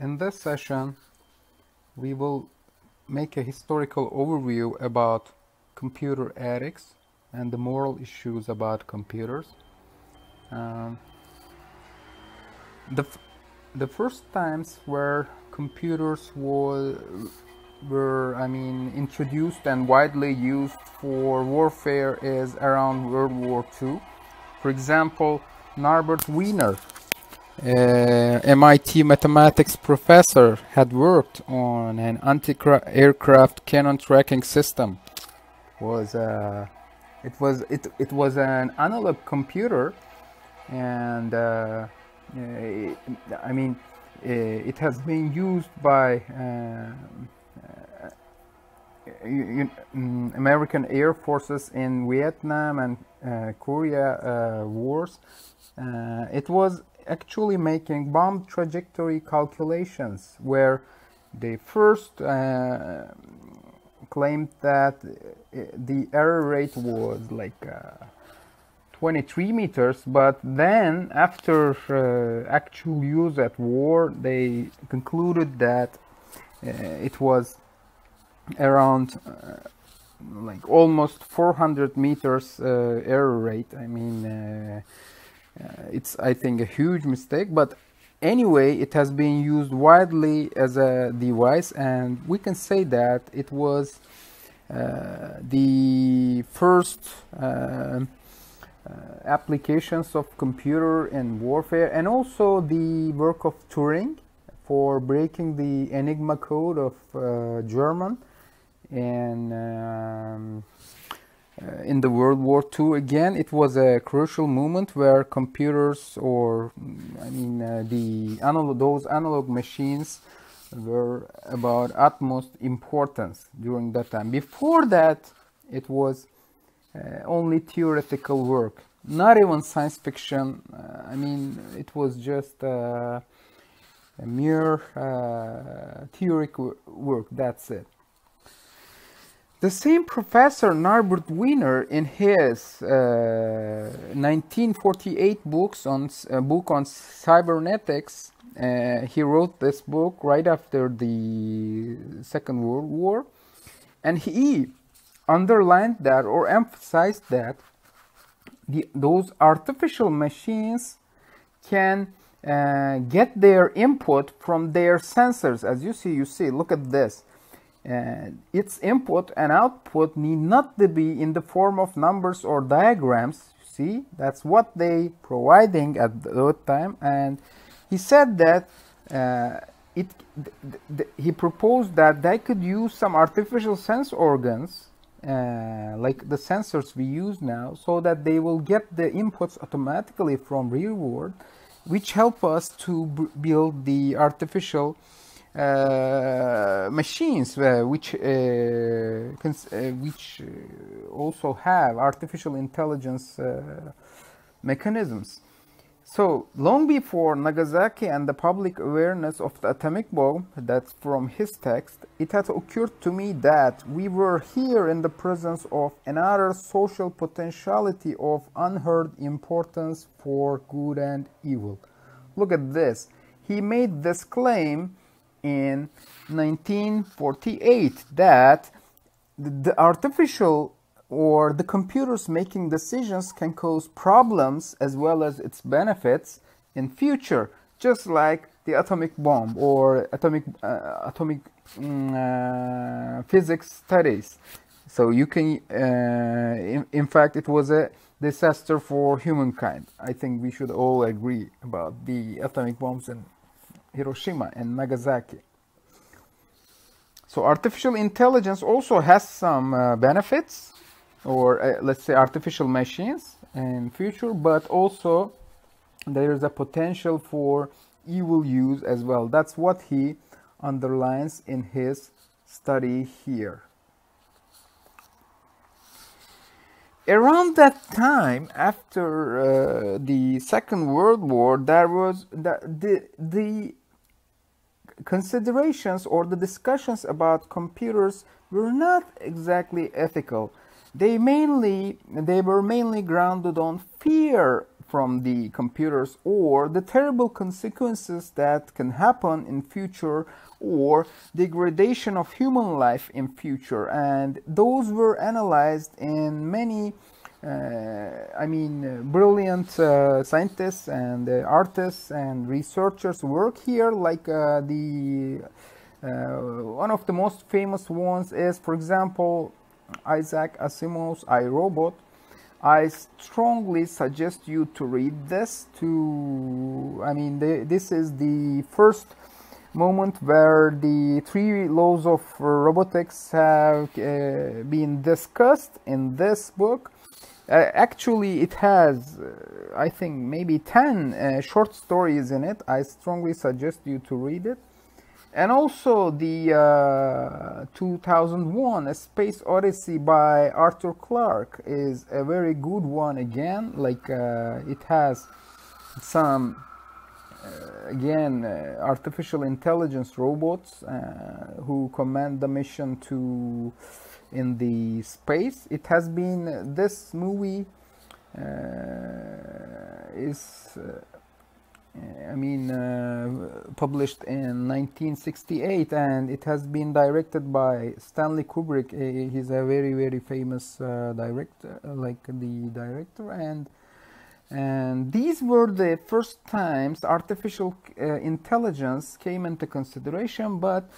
In this session, we will make a historical overview about computer ethics and the moral issues about computers. Um, the, the first times where computers were, were, I mean, introduced and widely used for warfare is around World War II. For example, Norbert Wiener MIT mathematics professor had worked on an anti-aircraft cannon tracking system. Was uh, it was it it was an analog computer, and uh, uh, I mean uh, it has been used by. Uh, mm, American Air Forces in Vietnam and uh, Korea uh, wars. Uh, it was actually making bomb trajectory calculations where they first uh, claimed that uh, the error rate was like uh, 23 meters, but then after uh, actual use at war, they concluded that uh, it was around uh, like almost 400 meters error rate. I mean, it's I think a huge mistake, but anyway, it has been used widely as a device, and we can say that it was uh, the first. Uh, uh, applications of computer in warfare and also the work of Turing for breaking the Enigma code of uh, German and um, uh, in the World War II again it was a crucial moment where computers or I mean uh, the analog those analog machines were about utmost importance during that time. Before that it was uh, only theoretical work not even science fiction. Uh, I mean it was just uh, a mere uh, theoric work that's it the same professor Norbert Wiener, in his uh, 1948 books on uh, book on cybernetics, uh, he wrote this book right after the Second World War, and he underlined that or emphasized that the, those artificial machines can uh, get their input from their sensors. As you see, you see, look at this. Uh, its input and output need not to be in the form of numbers or diagrams. See, that's what they providing at that time. And he said that uh, it. He proposed that they could use some artificial sense organs, uh, like the sensors we use now, so that they will get the inputs automatically from real world, which help us to build the artificial uh, machines uh, which uh, uh, which also have artificial intelligence mechanisms. So long before Nagasaki and the public awareness of the atomic bomb, that's from his text, it had occurred to me that we were here in the presence of another social potentiality of unheard importance for good and evil. Look at this. He made this claim in 1948 that the, artificial or the computers making decisions can cause problems as well as its benefits in future just like the atomic bomb or atomic uh, atomic mm, uh, physics studies. So you can uh, in, in fact it was a disaster for humankind. I think we should all agree about the atomic bombs in hiroshima and nagasaki. So artificial intelligence also has some uh, benefits or uh, let's say artificial machines in future but also there is a potential for evil use as well. That's what he underlines in his study here. Around that time after uh, the second world war there was the, the the considerations or the discussions about computers were not exactly ethical. They mainly they were mainly grounded on fear from the computers or the terrible consequences that can happen in future or degradation of human life in future. And those were analyzed in many I mean, uh, brilliant uh, scientists and artists and researchers work here. Like the one of the most famous ones is, for example, Isaac Asimov's I, Robot. I strongly suggest you to read this. To, I mean, the, this is the first moment where the three laws of robotics have uh, been discussed in this book uh, actually, it has, uh, I think, maybe 10 uh, short stories in it. I strongly suggest you to read it. And also the uh, 2001 A Space Odyssey by Arthur Clarke is a very good one again. Like uh, it has some, uh, again, artificial intelligence robots who command the mission to in the space. It has been this movie uh, is uh, I mean uh, published in 1968 and it has been directed by Stanley Kubrick. he's a very very famous uh, director, like the director and and these were the first times artificial uh, intelligence came into consideration but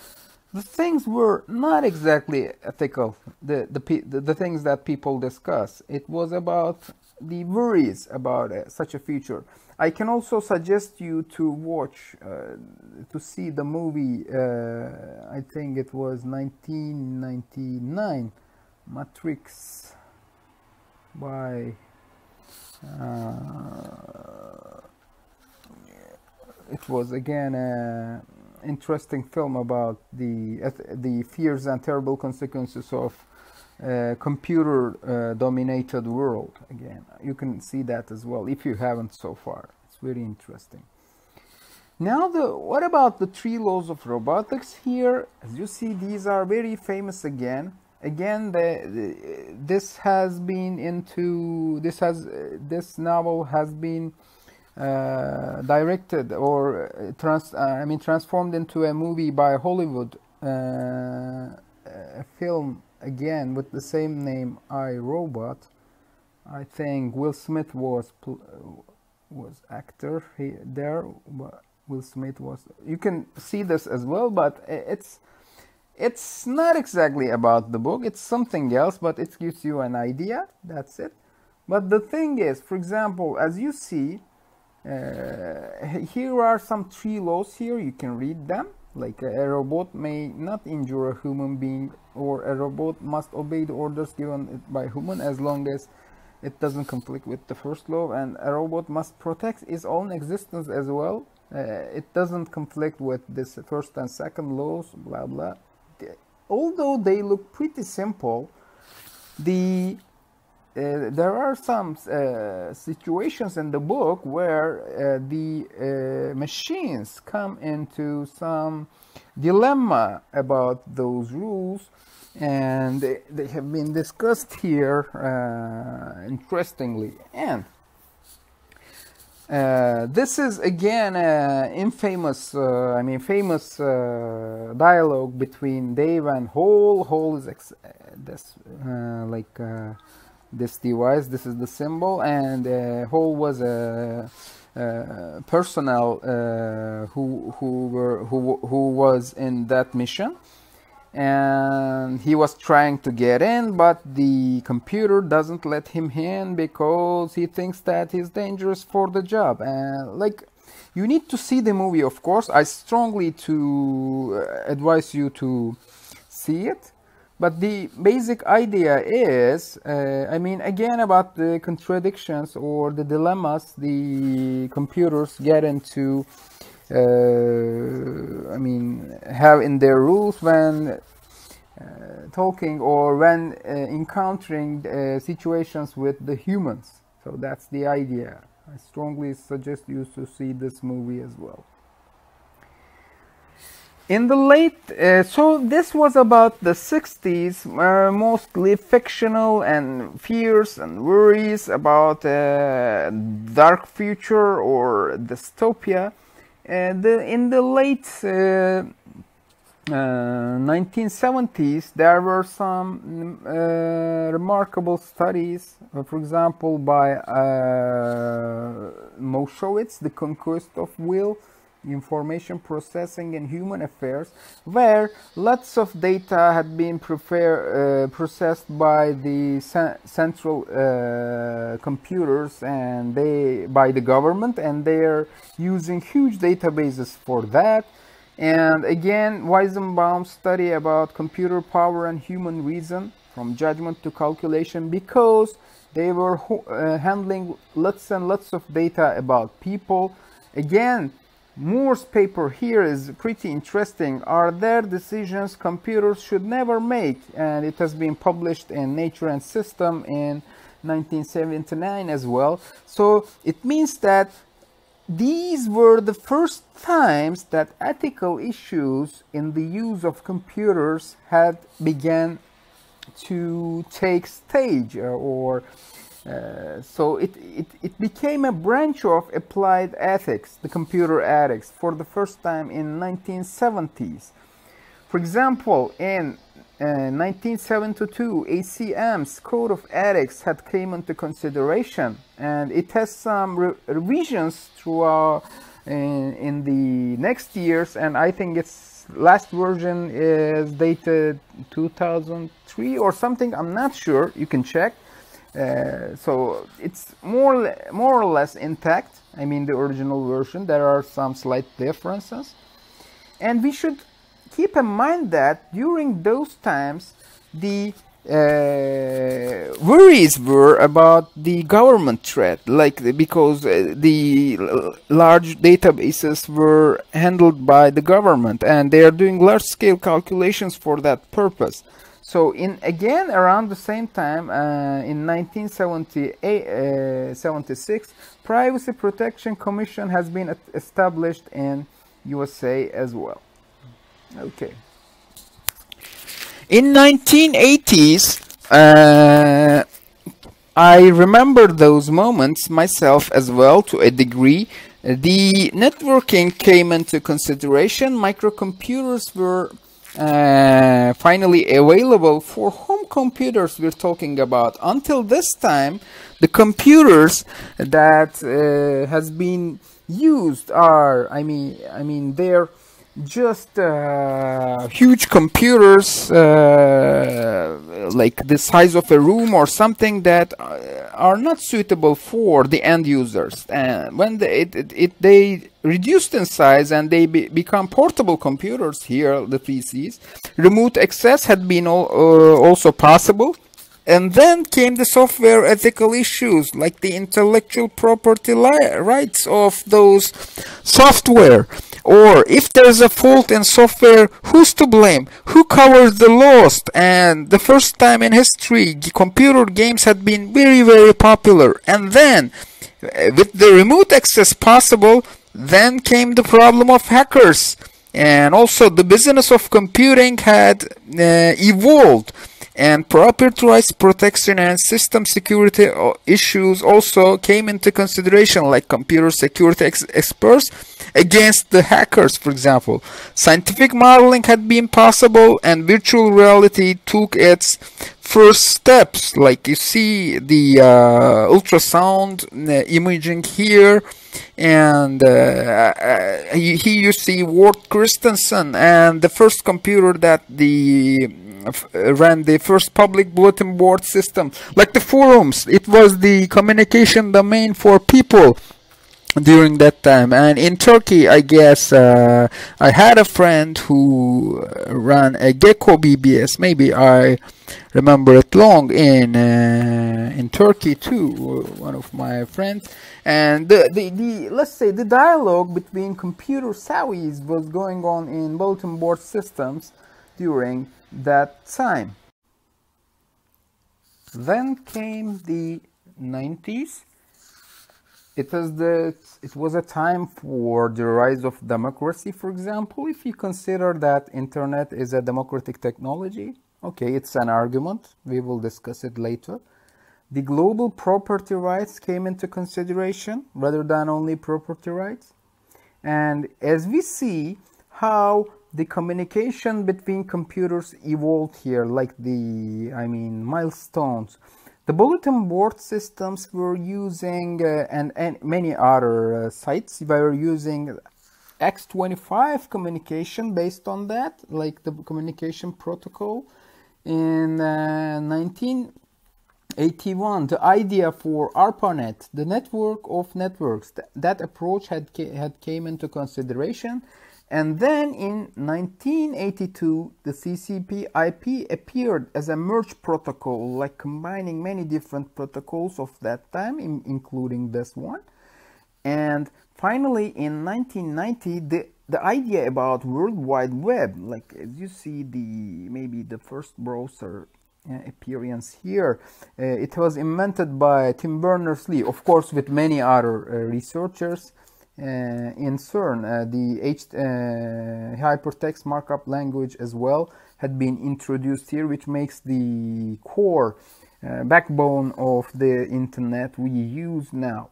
the things were not exactly ethical, the, the, the, the things that people discuss. It was about the worries about uh, such a future. I can also suggest you to watch, uh, to see the movie, uh, I think it was 1999, Matrix, by, uh, it was again uh, interesting film about the the fears and terrible consequences of uh, computer uh, dominated world. Again you can see that as well if you haven't so far. It's very interesting. Now the what about the three laws of robotics here? As you see these are very famous again. Again the, the this has been into this has uh, this novel has been uh, directed or uh, trans uh, I mean transformed into a movie by Hollywood, a film again with the same name, I Robot. I think Will Smith was was actor he, there. Will Smith was. You can see this as well, but it's it's not exactly about the book. It's something else, but it gives you an idea. That's it. But the thing is, for example, as you see, uh, here are some three laws here. You can read them. Like a robot may not injure a human being or a robot must obey the orders given by human as long as it doesn't conflict with the first law. And a robot must protect its own existence as well. Uh, it doesn't conflict with this first and second laws blah blah. Although they look pretty simple the uh, there are some uh, situations in the book where uh, the uh, machines come into some dilemma about those rules and they, they have been discussed here uh, interestingly and this is again an infamous, I mean, famous dialogue between Dave and HAL. HAL is this like this device this is the symbol and uh, HAL was a, a personnel uh, who who were who who was in that mission. And he was trying to get in but the computer doesn't let him in because he thinks that he's dangerous for the job. And like you need to see the movie of course. I strongly to uh, advise you to see it but the basic idea is, uh, I mean, again, about the contradictions or the dilemmas the computers get into, uh, I mean, have in their rules when uh, talking or when uh, encountering uh, situations with the humans. So that's the idea. I strongly suggest you to see this movie as well. In the late uh, so this was about the 60s uh, mostly fictional and fears and worries about uh, dark future or dystopia. And in the late 1970s uh, there were some uh, remarkable studies uh, for example by Mowshowitz the conquest of will information processing and human affairs where lots of data had been prefer, uh, processed by the central uh, computers and they by the government and they're using huge databases for that. And again Weizenbaum's study about computer power and human reason from judgment to calculation because they were uh, handling lots and lots of data about people. Again Moor's paper here is pretty interesting. Are there decisions computers should never make? And it has been published in Nature and System in 1979 as well. So it means that these were the first times that ethical issues in the use of computers had began to take stage uh, or uh, so it, it, it became a branch of applied ethics, the computer ethics, for the first time in 1970s. For example, in uh, 1972, ACM's Code of Ethics had came into consideration, and it has some re revisions throughout in, in the next years, and I think its last version is dated 2003 or something. I'm not sure. You can check. Uh, so it's more more or less intact. I mean the original version there are some slight differences. And we should keep in mind that during those times the uh, worries were about the government threat like because uh, the large databases were handled by the government and they are doing large scale calculations for that purpose so in again around the same time uh, in 1976, uh, Privacy Protection Commission has been established in USA as well. Okay. In 1980s, uh, I remember those moments myself as well to a degree. The networking came into consideration. Microcomputers were uh, finally available for home computers we're talking about. Until this time the computers that uh, has been used are i mean i mean they're just uh, huge computers uh, like the size of a room or something that uh, are not suitable for the end users. And when they, it, it, it, they reduced in size and they be, become portable computers here the PCs remote access had been all, uh, also possible. And then came the software ethical issues like the intellectual property rights of those software or if there's a fault in software, who's to blame? Who covers the lost? And the first time in history, computer games had been very, very popular. And then, uh, with the remote access possible, then came the problem of hackers. And also the business of computing had uh, evolved and property rights protection and system security issues also came into consideration like computer security ex experts against the hackers for example. Scientific modeling had been possible and virtual reality took its first steps. Like you see the uh, ultrasound uh, imaging here and uh, uh he, you see Ward Christensen and the first computer that the ran the first public bulletin board system. Like the forums it was the communication domain for people during that time and in Turkey I guess uh, I had a friend who ran a Gecko BBS maybe I remember it long in uh, in Turkey too one of my friends and the, the, the let's say the dialogue between computer savvies was going on in bulletin board systems during that time. Then came the 90s. It was the it was a time for the rise of democracy for example if you consider that internet is a democratic technology. Okay it's an argument. We will discuss it later. The global property rights came into consideration rather than only property rights. And as we see how the communication between computers evolved here like the i mean milestones the bulletin board systems were using, uh, and, and, many other uh, sites were using X25 communication based on that, like the communication protocol. In uh, 1981, the idea for ARPANET, the network of networks, th that approach had, had came into consideration and then in 1982, the TCP IP appeared as a merge protocol, like combining many different protocols of that time, in, including this one. And finally, in 1990, the, the idea about World Wide Web, like as you see the maybe the first browser uh, appearance here, uh, it was invented by Tim Berners-Lee, of course, with many other uh, researchers. Uh, in CERN, uh, the H, uh, hypertext markup language as well had been introduced here, which makes the core backbone of the internet we use now.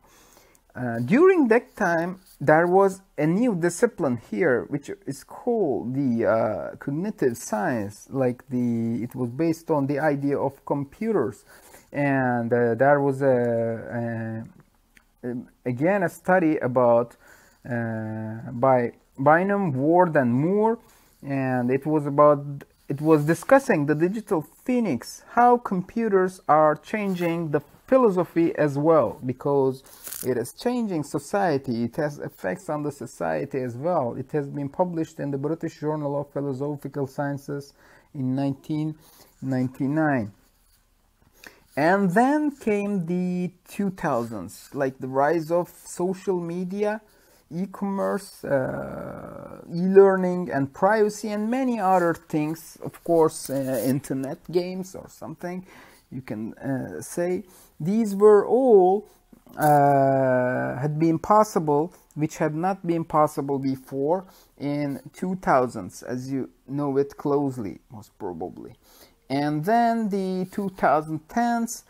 Uh, during that time, there was a new discipline here, which is called the uh, cognitive science. Like the, it was based on the idea of computers, and uh, there was a, again a study about uh, by Bynum, Ward, and Moor, and it was about it was discussing the digital phoenix, how computers are changing the philosophy as well, because it is changing society. It has effects on the society as well. It has been published in the British Journal of Philosophical Sciences in 1999. And then came the 2000s, like the rise of social media, e-commerce, uh, e-learning and privacy and many other things. Of course, uh, internet games or something you can uh, say. These were all uh, had been possible, which had not been possible before in 2000s, as you know it closely, most probably and then the 2010s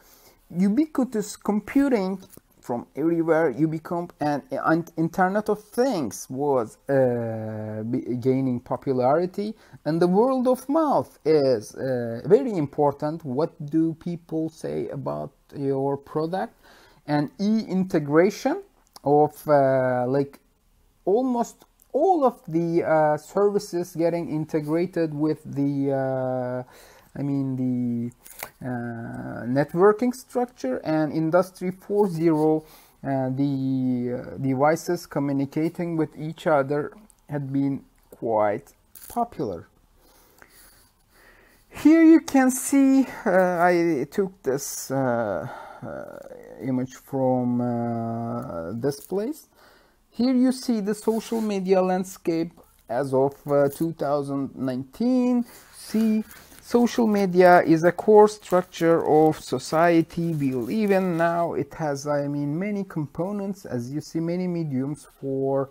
ubiquitous computing from everywhere you become an, an internet of things was uh, gaining popularity. And the world of mouth is uh, very important. What do people say about your product? And e-integration of uh, like almost all of the uh, services getting integrated with the uh, I mean the uh, networking structure and industry 4.0 uh, the uh, devices communicating with each other had been quite popular. Here you can see uh, I took this uh, uh, image from this place. Here you see the social media landscape as of 2019 see Social media is a core structure of society we live in now. It has, I mean, many components, as you see, many mediums for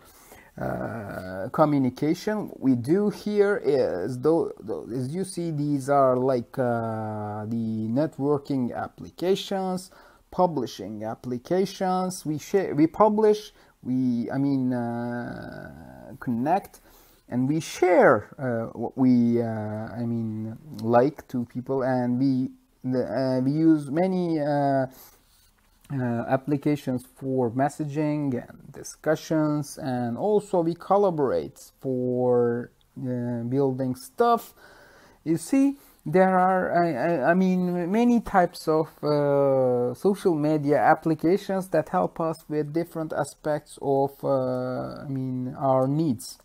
uh, communication. We do here is, though, though, as you see, these are like uh, the networking applications, publishing applications. We share, we publish, we, I mean, uh, connect and we share uh, what we uh, I mean like to people. And we uh, we use many uh, uh, applications for messaging and discussions. And also we collaborate for uh, building stuff. You see there are I, I mean many types of social media applications that help us with different aspects of I mean our needs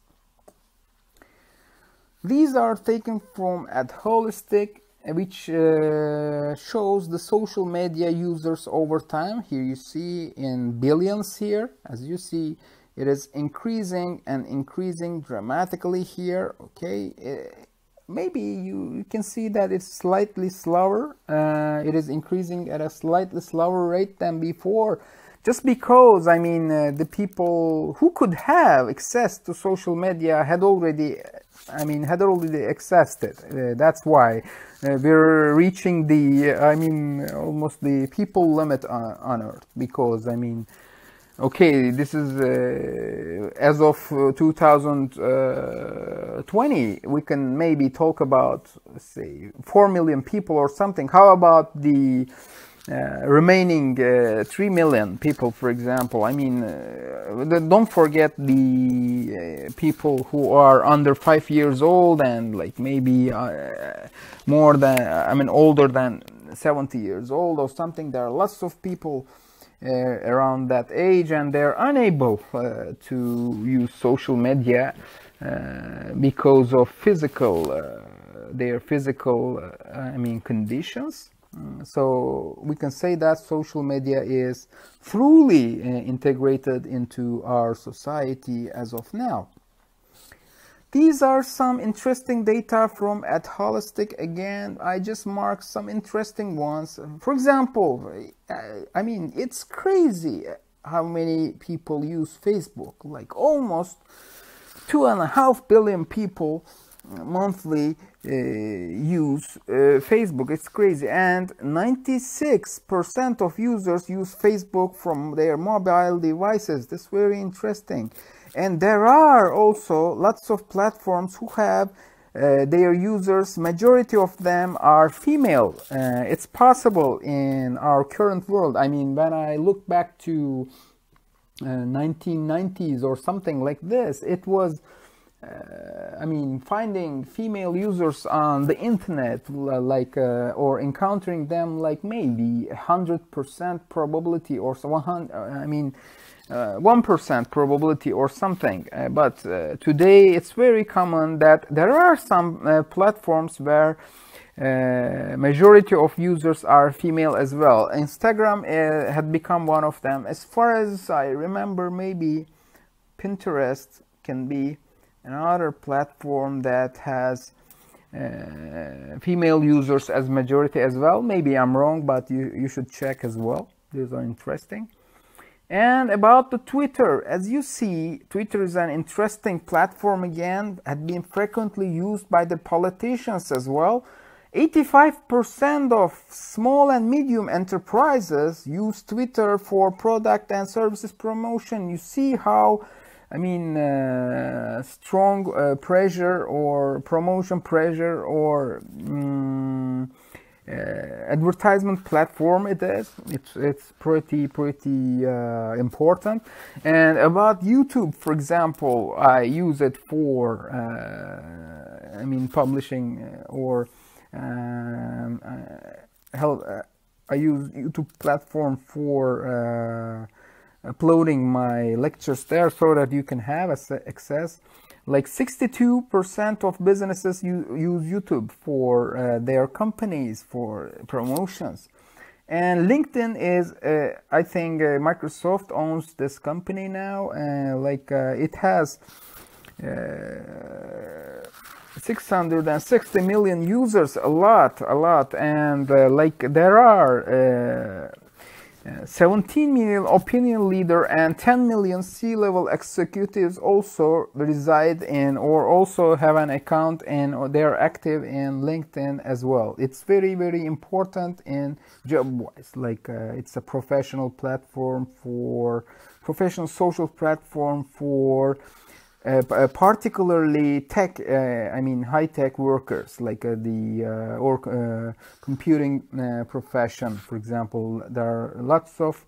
these are taken from AdHolistic, which uh, shows the social media users over time. Here you see in billions here. As you see, it is increasing and increasing dramatically here. Okay, uh, maybe you, you, can see that it's slightly slower. Uh, it is increasing at a slightly slower rate than before just because I mean uh, the people who could have access to social media had already, I mean, had already accessed it. Uh, that's why uh, we're reaching the, I mean, almost the people limit on, on Earth because I mean okay, this is uh, as of uh, 2020, we can maybe talk about, say, 4 million people or something. How about the uh, remaining uh, 3 million people, for example? I mean, uh, don't forget the uh, people who are under 5 years old and like maybe more than, I mean, older than 70 years old or something. There are lots of people uh, around that age and they're unable uh, to use social media uh, because of physical their physical I mean conditions so we can say that social media is truly uh, integrated into our society as of now these are some interesting data from at Holistic. Again, I just marked some interesting ones. For example, I mean, it's crazy how many people use Facebook. Like almost two and a half billion people monthly uh, use uh, Facebook. It's crazy. And 96% of users use Facebook from their mobile devices. That's very interesting. And there are also lots of platforms who have uh, their users, majority of them are female. Uh, it's possible in our current world. I mean, when I look back to uh, 1990s or something like this, it was, uh, I mean, finding female users on the internet, like, uh, or encountering them, like maybe 100% probability or so 100, I mean, 1% uh, probability or something. Uh, but uh, today it's very common that there are some platforms where uh, majority of users are female as well. Instagram uh, had become one of them. As far as I remember, maybe Pinterest can be another platform that has uh, female users as majority as well. Maybe I'm wrong, but you, you should check as well. These are interesting. And about the Twitter, as you see, Twitter is an interesting platform again, had been frequently used by the politicians as well. 85% of small and medium enterprises use Twitter for product and services promotion. You see how, I mean, uh, strong uh, pressure or promotion pressure or um, uh, advertisement platform it is. It's it's pretty pretty uh, important. And about youtube for example i use it for uh, i mean publishing or um, help i use youtube platform for uploading my lectures there so that you can have access like 62% of businesses use YouTube for uh, their companies for promotions. And LinkedIn is, uh, I think uh, Microsoft owns this company now. Uh, like uh, it has uh, 660 million users, a lot, a lot. And like there are 17 million opinion leader and 10 million C-level executives also reside in or also have an account and they're active in LinkedIn as well. It's very very important in job wise like uh, it's a professional platform for professional social platform for uh, uh, particularly tech, uh, I mean high-tech workers, like uh, the uh, or computing profession, for example. There are lots of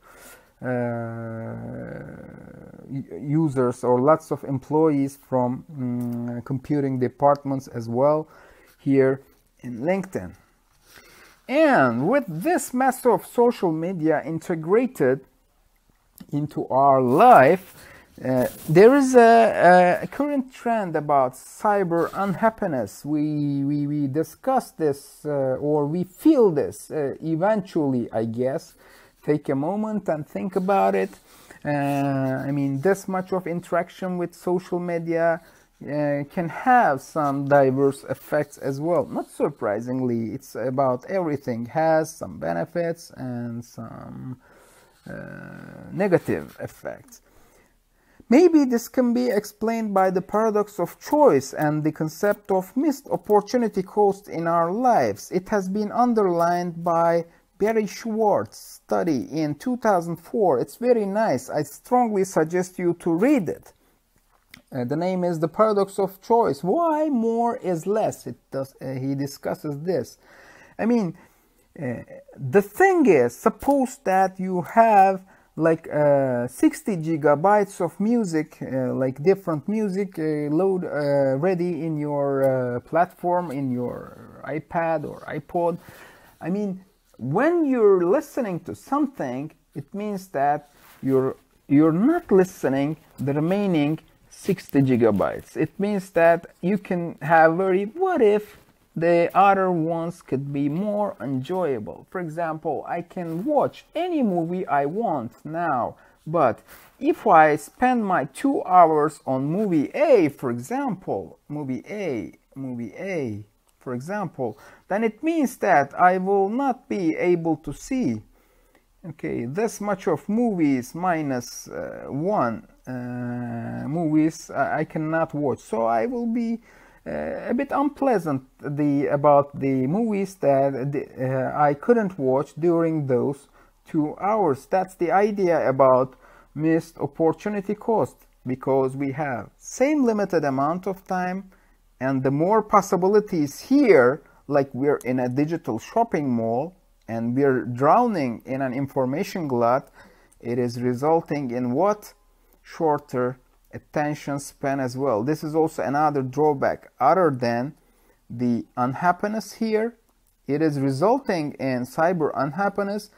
users or lots of employees from um, computing departments as well here in LinkedIn. And with this mess of social media integrated into our life, uh, there is a, a, current trend about cyber unhappiness. We, we, we discuss this uh, or we feel this uh, eventually, I guess. Take a moment and think about it. Uh, I mean, this much of interaction with social media uh, can have some diverse effects as well. Not surprisingly, it's about everything, has some benefits and some negative effects. Maybe this can be explained by the paradox of choice and the concept of missed opportunity cost in our lives. It has been underlined by Barry Schwartz study in 2004. It's very nice. I strongly suggest you to read it. Uh, the name is The Paradox of Choice. Why more is less? It does, uh, he discusses this. I mean, uh, the thing is, suppose that you have like uh, 60 gigabytes of music, uh, like different music uh, load uh, ready in your uh, platform, in your iPad or iPod. I mean, when you're listening to something, it means that you're you're not listening the remaining 60 gigabytes. It means that you can have very what if the other ones could be more enjoyable. For example, I can watch any movie I want now, but if I spend my two hours on movie A, for example, movie A, movie A, for example, then it means that I will not be able to see okay this much of movies minus, uh, one uh, movies I cannot watch so I will be uh, a bit unpleasant the about the movies that the, uh, I couldn't watch during those two hours. That's the idea about missed opportunity cost because we have same limited amount of time and the more possibilities here like we're in a digital shopping mall and we're drowning in an information glut it is resulting in what shorter attention span as well. This is also another drawback other than the unhappiness here. It is resulting in cyber unhappiness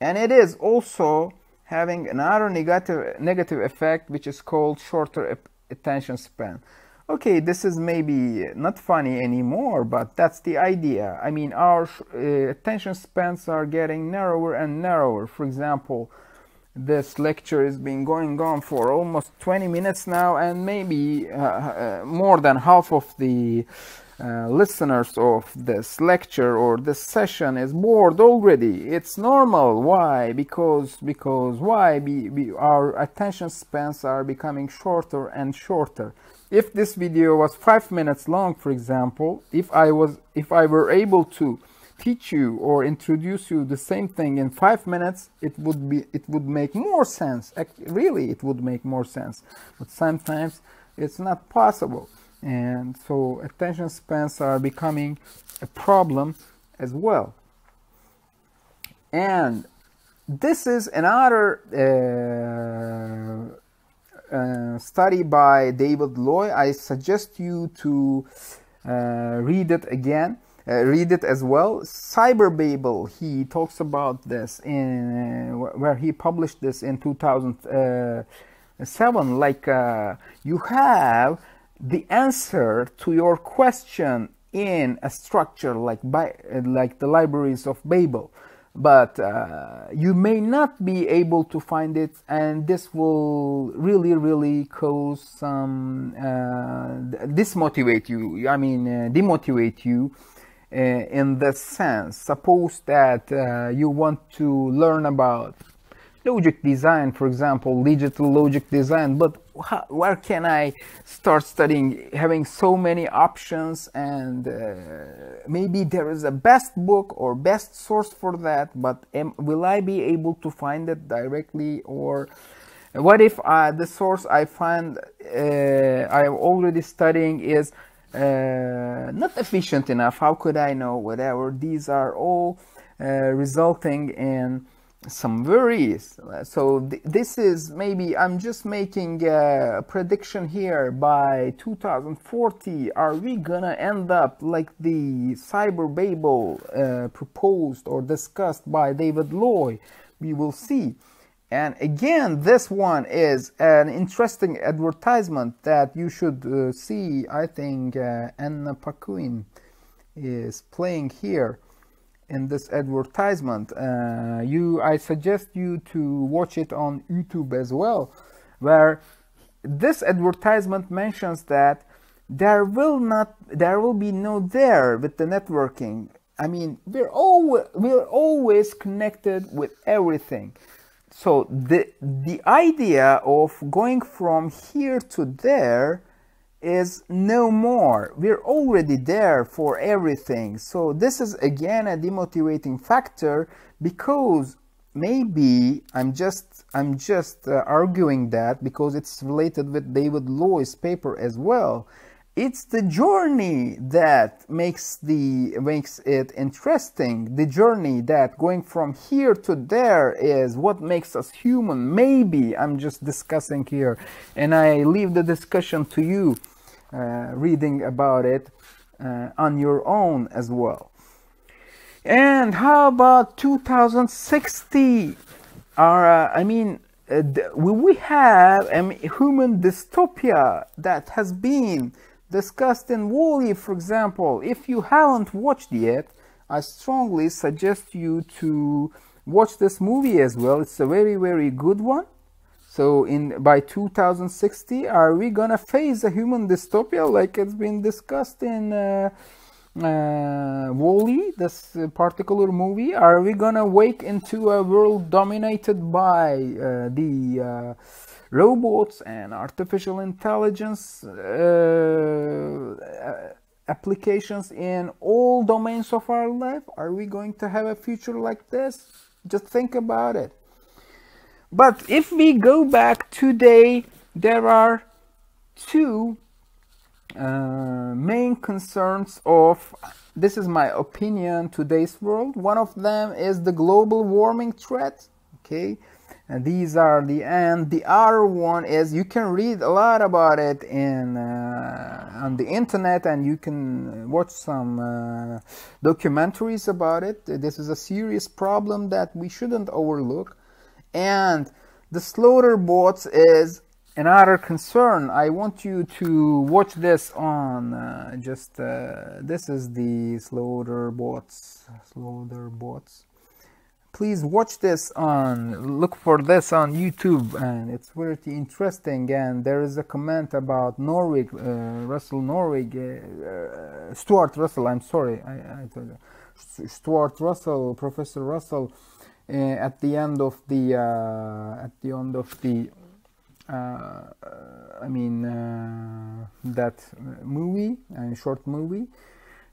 and it is also having another negative, negative effect which is called shorter attention span. Okay, this is maybe not funny anymore, but that's the idea. I mean, our uh, attention spans are getting narrower and narrower. For example, this lecture has been going on for almost 20 minutes now and maybe uh, uh, more than half of the uh, listeners of this lecture or this session is bored already. It's normal. Why? Because because why we, our attention spans are becoming shorter and shorter. If this video was five minutes long for example if i was if i were able to teach you or introduce you the same thing in five minutes, it would be it would make more sense. Really, it would make more sense. But sometimes it's not possible, and so attention spans are becoming a problem as well. And this is another uh, uh, study by David Loy. I suggest you to uh, read it again uh, read it as well. Cyber Babel, he talks about this in uh, where he published this in 2007. Like uh, you have the answer to your question in a structure like by like the libraries of Babel but uh, you may not be able to find it and this will really really cause some uh, dismotivate you i mean uh, demotivate you uh, in the sense. Suppose that uh, you want to learn about logic design, for example, digital logic design, but how, where can I start studying having so many options and uh, maybe there is a best book or best source for that, but am, will I be able to find it directly or what if uh, the source I find uh, I'm already studying is uh, not efficient enough. How could I know? Whatever. These are all uh, resulting in some worries. So th this is maybe I'm just making a prediction here. By 2040, are we gonna end up like the cyber Babel uh, proposed or discussed by David Loy? We will see. And again, this one is an interesting advertisement that you should uh, see. I think uh, Anna Paquin is playing here in this advertisement. Uh, you, I suggest you to watch it on YouTube as well, where this advertisement mentions that there will not, there will be no there with the networking. I mean, we're always, we're always connected with everything So the the idea of going from here to there is no more. We're already there for everything. So this is again a demotivating factor because maybe I'm just I'm just uh, arguing that because it's related with David Lewis paper as well. It's the journey that makes the makes it interesting. The journey that going from here to there is what makes us human. Maybe I'm just discussing here, and I leave the discussion to you, uh, reading about it uh, on your own as well. And how about 2060? Are uh, I mean, uh, we have a human dystopia that has been discussed in WALL-E, for example. If you haven't watched yet, I strongly suggest you to watch this movie as well. It's a very, very good one. So in by 2060, are we gonna face a human dystopia like it's been discussed in uh, uh, WALL-E, this uh, particular movie? Are we gonna wake into a world dominated by uh, the uh, robots and artificial intelligence uh, applications in all domains of our life? Are we going to have a future like this? Just think about it. But if we go back today, there are two uh, main concerns of this is my opinion today's world one of them is the global warming threat okay and these are the and the other one is you can read a lot about it in uh, on the internet and you can watch some uh, documentaries about it. This is a serious problem that we shouldn't overlook. And the slaughter bots is another concern. I want you to watch this on uh, just uh, this is the slaughter bots slaughter bots please watch this on look for this on youtube and it's very interesting. And there is a comment about Norvig uh, russell Norvig uh, uh, stuart russell i'm sorry I, I told you. Stuart russell professor russell uh, at the end of the uh, at the end of the uh, i mean that movie and short movie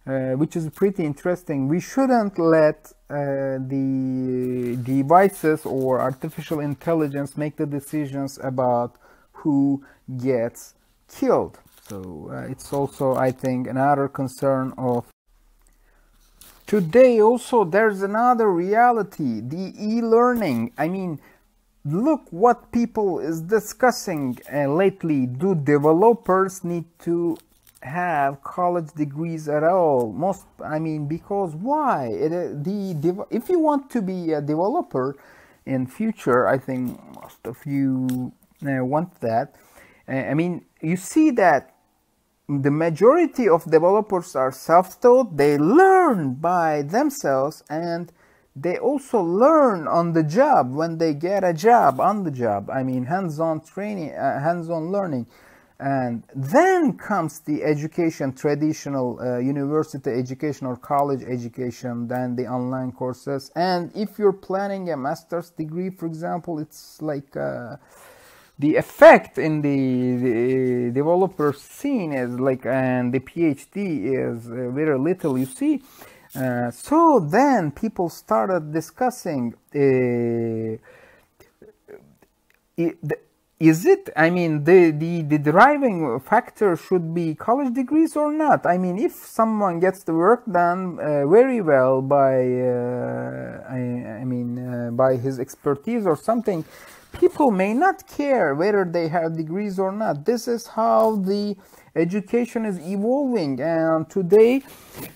which is pretty interesting. We shouldn't let uh, the devices or artificial intelligence make the decisions about who gets killed. So uh, it's also, I think, another concern of today. Also, there's another reality: the e-learning. I mean, look what people is discussing uh, lately. Do developers need to have college degrees at all. Most i mean because why? It, uh, the if you want to be a developer in future i think most of you uh, want that. Uh, i mean you see that the majority of developers are self-taught. They learn by themselves and they also learn on the job when they get a job on the job. I mean hands-on training uh, hands-on learning and then comes the education traditional uh, university education or college education then the online courses. And if you're planning a master's degree for example it's like uh, the effect in the, the, developer scene is like and the phd is uh, very little you see. Uh, so then people started discussing uh, it, the, is it i mean the, the the driving factor should be college degrees or not? I mean if someone gets the work done uh, very well by uh, I, I, mean uh, by his expertise or something people may not care whether they have degrees or not. This is how the education is evolving. And today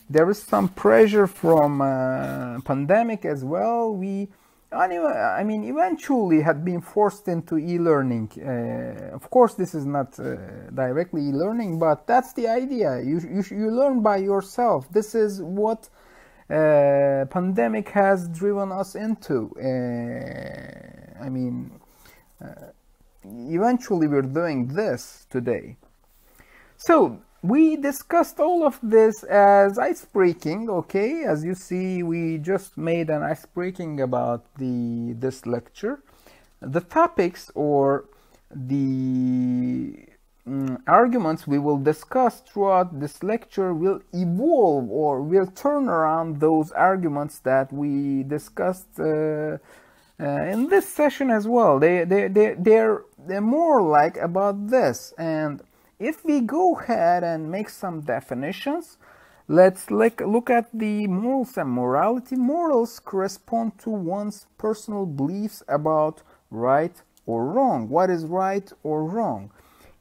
there is some pressure from uh, pandemic as well. We I mean, eventually had been forced into e-learning. Uh, of course, this is not uh, directly e-learning, but that's the idea. You, you, you learn by yourself. This is what uh, pandemic has driven us into. Uh, I mean, uh, eventually we're doing this today. So we discussed all of this as ice breaking okay as you see we just made an ice breaking about the this lecture the topics or the um, arguments we will discuss throughout this lecture will evolve or will turn around those arguments that we discussed uh, uh, in this session as well. They, they, they, they're, they're more like about this. And if we go ahead and make some definitions, let's look, at the morals and morality. Morals correspond to one's personal beliefs about right or wrong. What is right or wrong?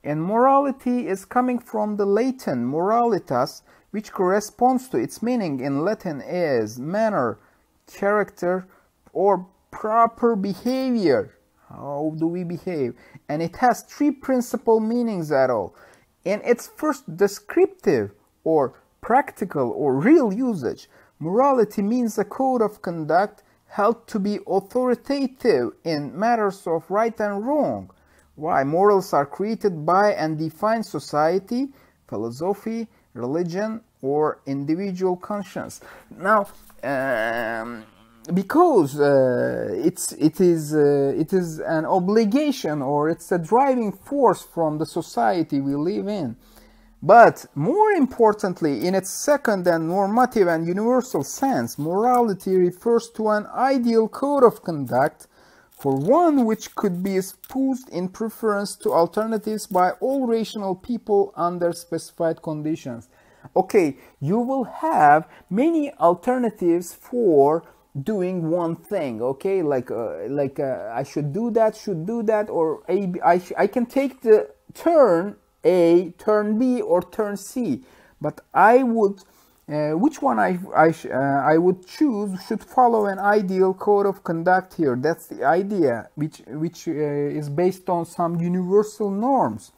And morality is coming from the Latin moralitas, which corresponds to its meaning in Latin is manner, character, or proper behavior. How do we behave? And it has three principal meanings at all. In its first descriptive or practical or real usage, morality means a code of conduct held to be authoritative in matters of right and wrong. Why? Morals are created by and define society, philosophy, religion, or individual conscience. Now, um, because uh, it's it is uh, it is an obligation or it's a driving force from the society we live in. But more importantly in its second and normative and universal sense morality refers to an ideal code of conduct for one which could be espoused in preference to alternatives by all rational people under specified conditions. Okay you will have many alternatives for doing one thing okay like uh, like uh, i should do that should do that or a B, I, I can take the turn a turn b or turn c but i would uh, which one I, I, uh, I would choose should follow an ideal code of conduct here. That's the idea, which, which uh, is based on some universal norms.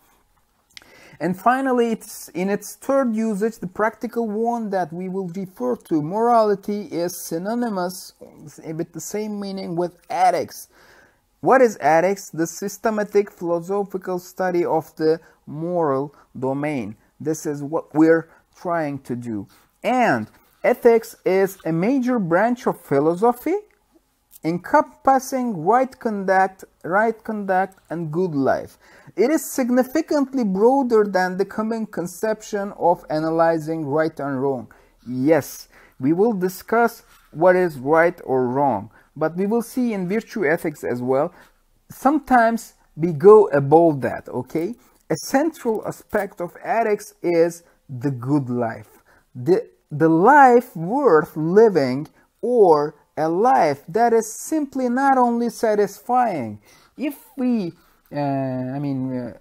And finally, it's in its third usage, the practical one that we will refer to. Morality is synonymous with the same meaning with ethics. What is ethics? The systematic philosophical study of the moral domain. This is what we're trying to do. And ethics is a major branch of philosophy encompassing right conduct, right conduct and good life. It is significantly broader than the common conception of analyzing right and wrong. Yes, we will discuss what is right or wrong, but we will see in virtue ethics as well. Sometimes we go above that, okay? A central aspect of ethics is the good life. The, the life worth living or a life that is simply not only satisfying. If we, uh, I mean, uh,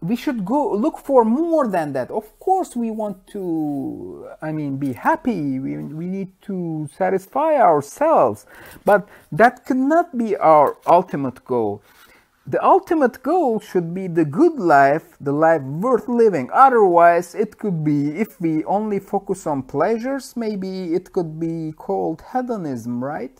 we should go look for more than that. Of course, we want to, I mean, be happy. We, we need to satisfy ourselves, but that cannot be our ultimate goal. The ultimate goal should be the good life, the life worth living. Otherwise, it could be, if we only focus on pleasures, maybe it could be called hedonism, right?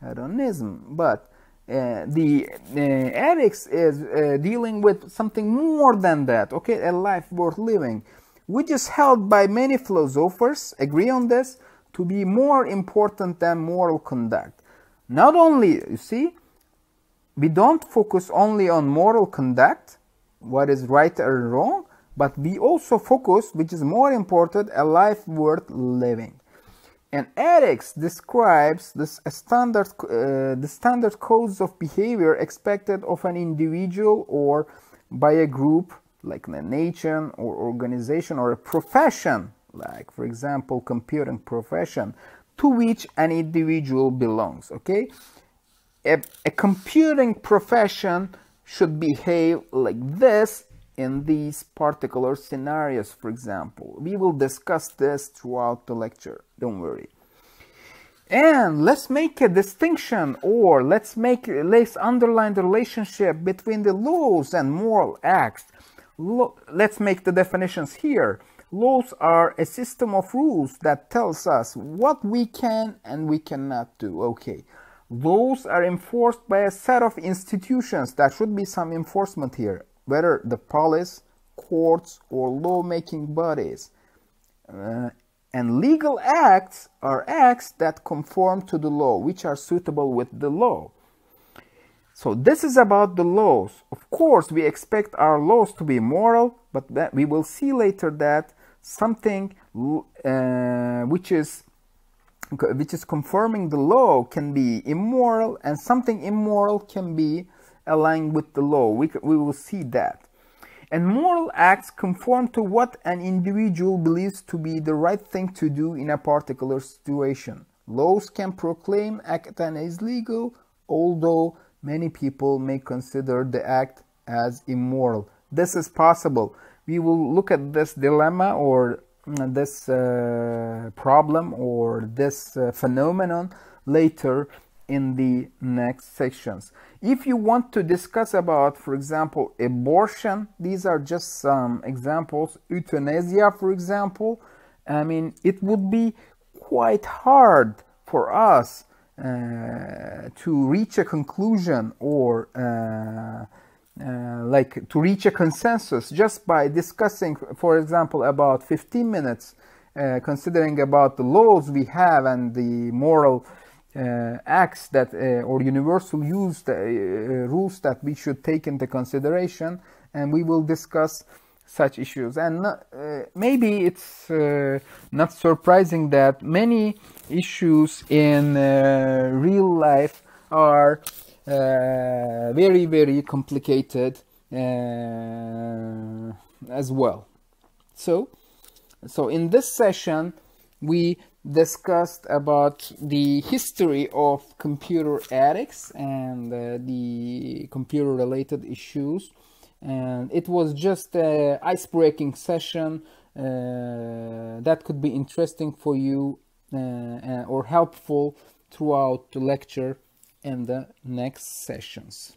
Hedonism. But uh, the uh, ethics is uh, dealing with something more than that, okay? A life worth living, which is held by many philosophers, agree on this, to be more important than moral conduct. Not only, you see, we don't focus only on moral conduct, what is right or wrong, but we also focus, which is more important, a life worth living. And ethics describes this standard, uh, the standard codes of behavior expected of an individual or by a group, like a nation or organization or a profession, like for example, computing profession, to which an individual belongs. Okay, a, a computing profession should behave like this in these particular scenarios, for example. We will discuss this throughout the lecture, don't worry. And let's make a distinction or let's make let's underline the relationship between the laws and moral acts. Lo let's make the definitions here. Laws are a system of rules that tells us what we can and we cannot do. Okay. Laws are enforced by a set of institutions. There should be some enforcement here, whether the police, courts, or lawmaking bodies. Uh, and legal acts are acts that conform to the law, which are suitable with the law. So this is about the laws. Of course, we expect our laws to be moral, but we will see later that something uh, which is which is confirming the law can be immoral and something immoral can be aligned with the law. We, we will see that. And moral acts conform to what an individual believes to be the right thing to do in a particular situation. Laws can proclaim act as legal, although many people may consider the act as immoral. This is possible. We will look at this dilemma or this uh, problem or this uh, phenomenon later in the next sections. If you want to discuss about, for example, abortion, these are just some examples. Euthanasia, for example, I mean, it would be quite hard for us uh, to reach a conclusion or uh, uh, like to reach a consensus just by discussing, for example, about 15 minutes, uh, considering about the laws we have and the moral uh, acts that uh, or universal use uh, rules that we should take into consideration, and we will discuss such issues. And maybe it's not surprising that many issues in real life are uh, very very complicated uh, as well. So so in this session we discussed about the history of computer ethics and uh, the computer related issues. And it was just a ice-breaking session uh, that could be interesting for you uh, or helpful throughout the lecture in the next sessions.